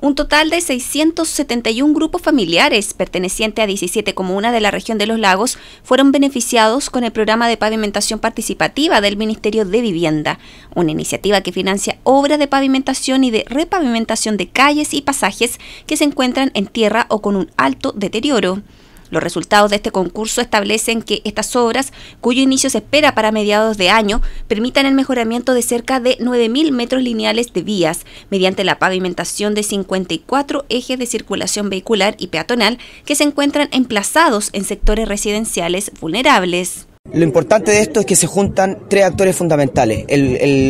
Un total de 671 grupos familiares pertenecientes a 17 comunas de la región de los lagos fueron beneficiados con el programa de pavimentación participativa del Ministerio de Vivienda, una iniciativa que financia obras de pavimentación y de repavimentación de calles y pasajes que se encuentran en tierra o con un alto deterioro. Los resultados de este concurso establecen que estas obras, cuyo inicio se espera para mediados de año, permitan el mejoramiento de cerca de 9.000 metros lineales de vías mediante la pavimentación de 54 ejes de circulación vehicular y peatonal que se encuentran emplazados en sectores residenciales vulnerables. Lo importante de esto es que se juntan tres actores fundamentales,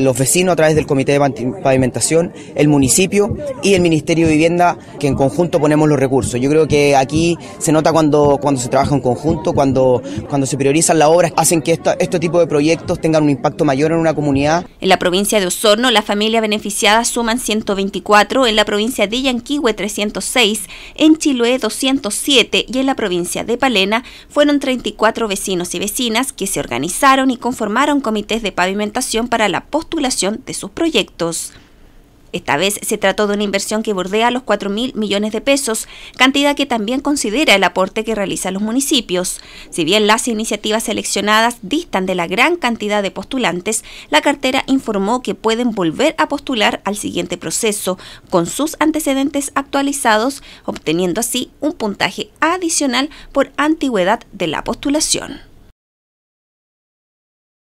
los vecinos a través del Comité de Pavimentación, el municipio y el Ministerio de Vivienda, que en conjunto ponemos los recursos. Yo creo que aquí se nota cuando, cuando se trabaja en conjunto, cuando, cuando se priorizan las obras, hacen que este tipo de proyectos tengan un impacto mayor en una comunidad. En la provincia de Osorno, las familias beneficiadas suman 124, en la provincia de Yanquihue 306, en Chiloé 207 y en la provincia de Palena fueron 34 vecinos y vecinas que se organizaron y conformaron comités de pavimentación para la postulación de sus proyectos. Esta vez se trató de una inversión que bordea los 4 mil millones de pesos, cantidad que también considera el aporte que realizan los municipios. Si bien las iniciativas seleccionadas distan de la gran cantidad de postulantes, la cartera informó que pueden volver a postular al siguiente proceso con sus antecedentes actualizados, obteniendo así un puntaje adicional por antigüedad de la postulación.